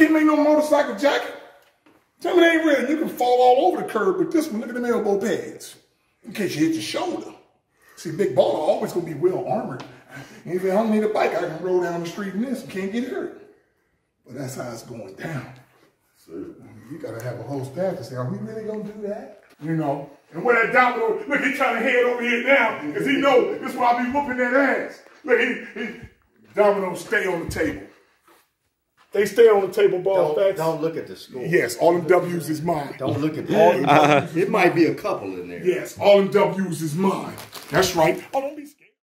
motorcycle jacket. Tell me they ain't real. You can fall all over the curb, but this one, look at them elbow pads. In case you hit your shoulder. See, big baller always gonna be well armored. And If I don't need a bike, I can roll down the street in this and can't get hurt. But that's how it's going down. You gotta have a whole staff to say, are we really gonna do that? You know? And when that domino, look, he trying to head over here now, because he know this why I be whooping that ass. Look, he, he domino stay on the table. They stay on the table, ball Don't, facts. don't look at the score. Yes, all them W's is mine. Don't look at All the them W's uh-huh. It might be a couple in there. Yes, all them W's is mine. That's right. Oh, don't be.